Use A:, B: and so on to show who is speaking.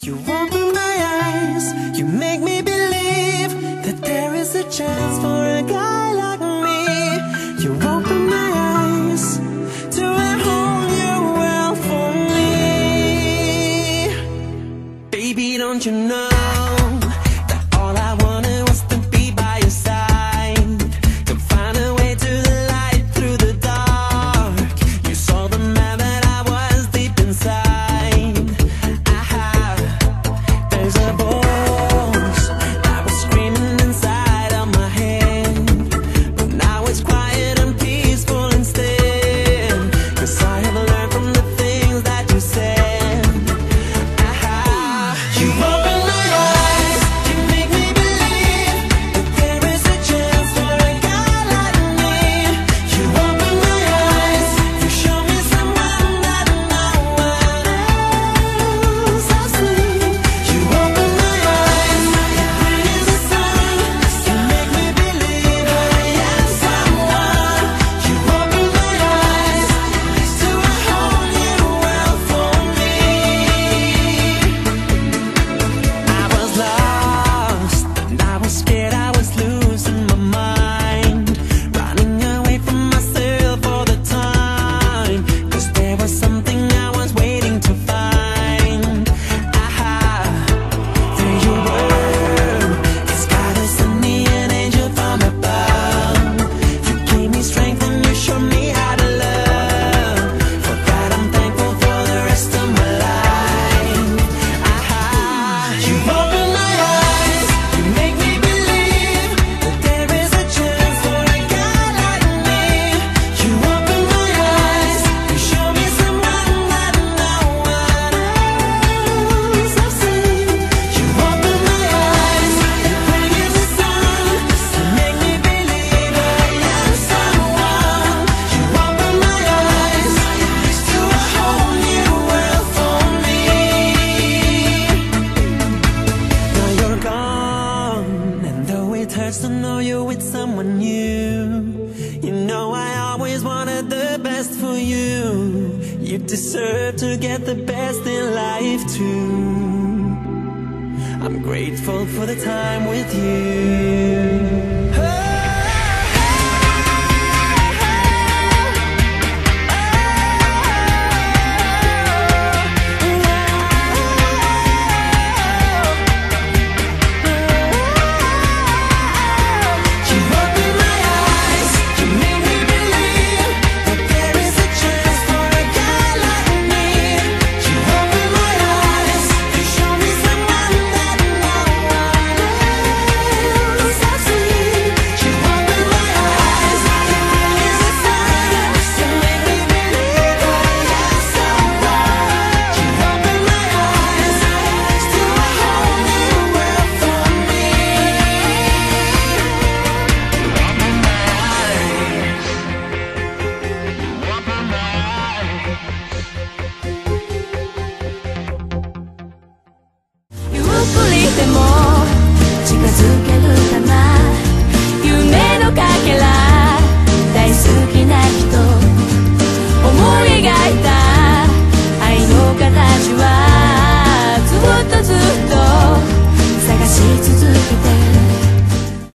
A: You open my eyes, you make me believe that there is a chance for a guy like me. You open my eyes to a whole new world for me. Baby, don't you know? I was losing. first to know you with someone new. You know I always wanted the best for you. You deserve to get the best in life too. I'm grateful for the time with you.
B: 大好きな人想いがいた愛の形はずっとずっと探し続け